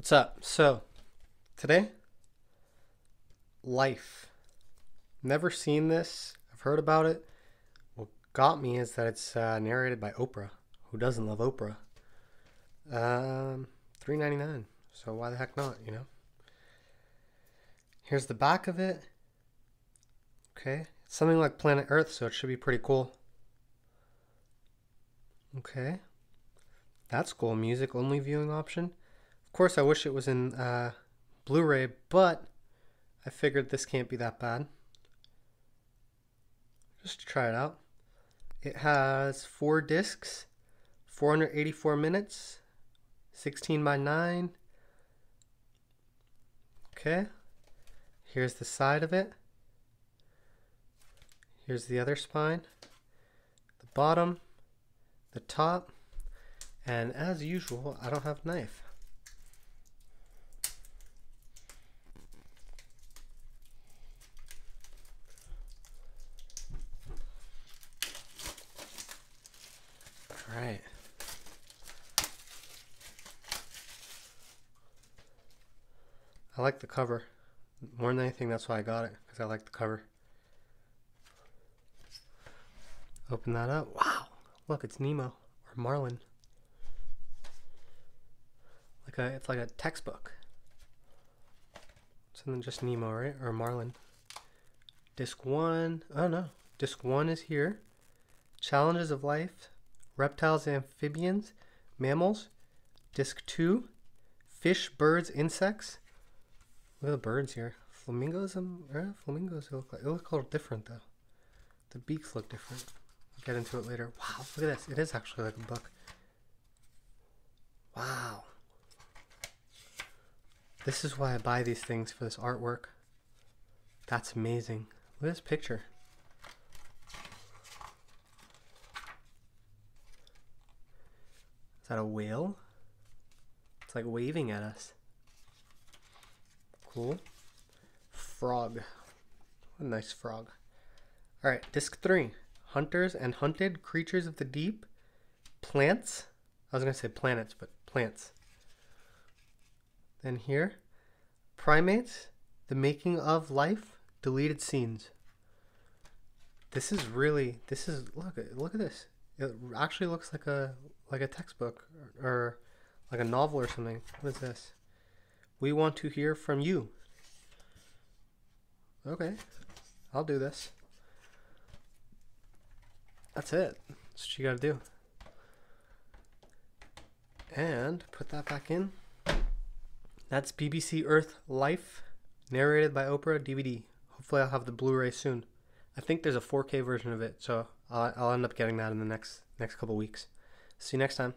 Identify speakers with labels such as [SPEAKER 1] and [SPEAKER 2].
[SPEAKER 1] What's up? So, today, Life. Never seen this. I've heard about it. What got me is that it's uh, narrated by Oprah. Who doesn't love Oprah? Um, three ninety nine. So why the heck not? You know. Here's the back of it. Okay, something like Planet Earth, so it should be pretty cool. Okay, that's cool. Music only viewing option. Of course, I wish it was in uh, Blu-ray, but I figured this can't be that bad. Just to try it out. It has four discs, 484 minutes, 16 by 9. Okay. Here's the side of it. Here's the other spine, the bottom, the top, and as usual, I don't have knife. All right. I like the cover. More than anything, that's why I got it, because I like the cover. Open that up. Wow. Look, it's Nemo or Marlin. Like a, it's like a textbook. So then just Nemo, right? Or Marlin. Disc one. Oh no. Disc one is here. Challenges of life. Reptiles, amphibians, mammals. Disc two. Fish, birds, insects. Look at the birds here. Flamingos and uh, flamingos look like they look a little different though. The beaks look different. I'll get into it later. Wow, look at this. It is actually like a book. Wow. This is why I buy these things for this artwork. That's amazing. Look at this picture. That a whale? It's like waving at us. Cool. Frog. What a nice frog. Alright, disc three. Hunters and hunted creatures of the deep. Plants. I was going to say planets, but plants. Then here, primates, the making of life, deleted scenes. This is really this is look look at this. It actually looks like a like a textbook or, like a novel or something. What is this? We want to hear from you. Okay, I'll do this. That's it. That's what you gotta do. And put that back in. That's BBC Earth Life, narrated by Oprah DVD. Hopefully, I'll have the Blu-ray soon. I think there's a 4K version of it, so I'll, I'll end up getting that in the next next couple weeks. See you next time.